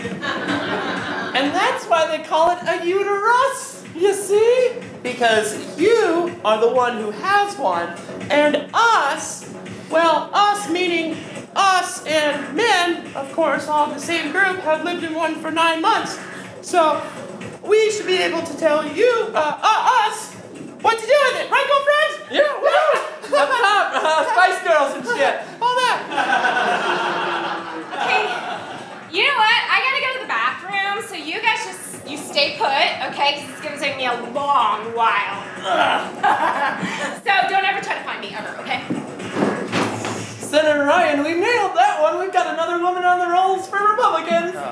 And that's why they call it a uterus, you see? Because you are the one who has one, and us, well, us meaning us and men, of course, all the same group, have lived in one for nine months. So we should be able to tell you, uh, uh, us, what to do with it, right, girlfriends? Yeah, woo! Up top, uh, Spice Girls and shit. All that. Okay, you know what? I gotta go to the bathroom, so you guys just you stay put, okay? Because it's gonna take me a long while. so don't ever try to find me ever, okay? Senator Ryan, we nailed that one. We've got another woman on the rolls for Republicans.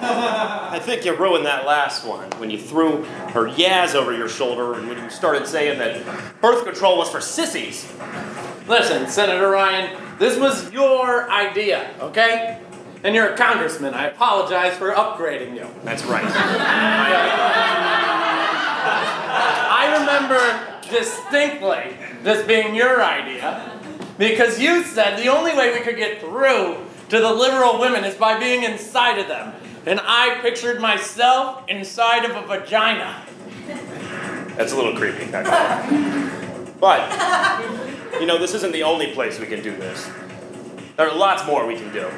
I think you ruined that last one when you threw her yaz over your shoulder and when you started saying that birth control was for sissies. Listen, Senator Ryan, this was your idea, okay? And you're a congressman. I apologize for upgrading you. That's right. I remember distinctly this being your idea because you said the only way we could get through to the liberal women is by being inside of them. And I pictured myself inside of a vagina. That's a little creepy. actually. But, you know, this isn't the only place we can do this. There are lots more we can do.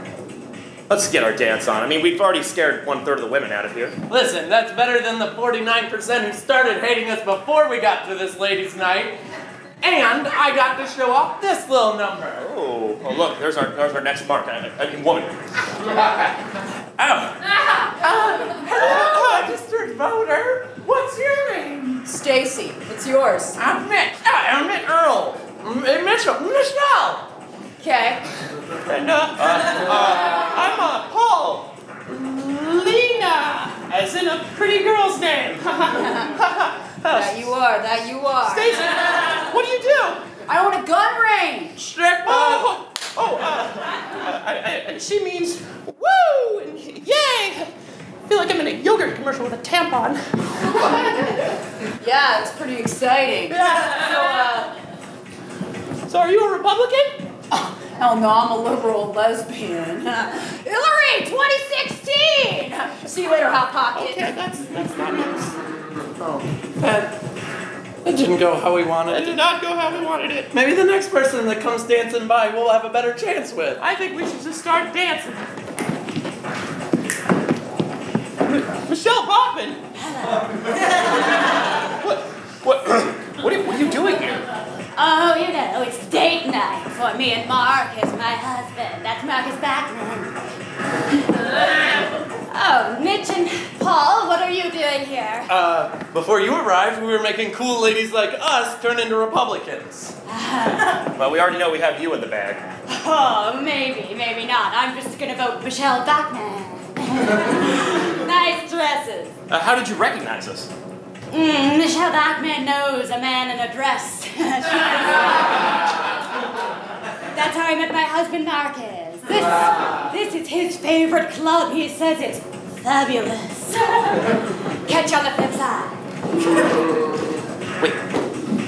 Let's get our dance on. I mean, we've already scared one third of the women out of here. Listen, that's better than the 49% who started hating us before we got to this ladies' night. And I got to show off this little number. Oh, oh look, there's our, there's our next mark. I, I mean, woman. Oh, Hello, registered voter. What's your name? Stacy, it's yours. I'm Mitch. I'm Mitch Earl. M- Mitchell. Michelle. Okay. And uh, uh, uh, Paul. In a pretty girl's name. That you are, that you are. Stacy, what do you do? I own a gun range. Oh, oh, uh, I, I, I, she means woo and yay. I feel like I'm in a yogurt commercial with a tampon. Yeah, it's pretty exciting. Yeah. So, uh, So are you a Republican? hell no, I'm a liberal lesbian. Hillary, 2016! See you later, Hot Pocket. Okay, that's that's not nice. Oh. That, that didn't go how we That wanted. did not go how we wanted it. Maybe the next person that comes dancing by we'll have a better chance with. I think we should just start dancing. M- Michele Bachmann. What, what, what, are, what are you doing here? Oh, you know, it's date night for me and Marcus, my husband. That's Marcus Bachmann. oh, Mitch and Paul, what are you doing here? Uh, before you arrived, we were making cool ladies like us turn into Republicans. Well, we already know we have you in the bag. Oh, maybe, maybe not. I'm just gonna vote Michele Bachmann. nice dresses. Uh, how did you recognize us? Mm, Michele Bachmann knows a man in a dress. That's how I met my husband Marcus. This, this is his favorite club. He says it's fabulous. Catch you on the flip side. Wait,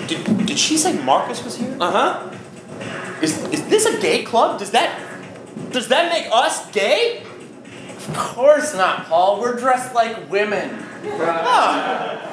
did, did she say Marcus was here? Uh huh. Is, is this a gay club? Does that does that make us gay? Of course not, Paul. We're dressed like women. Ah,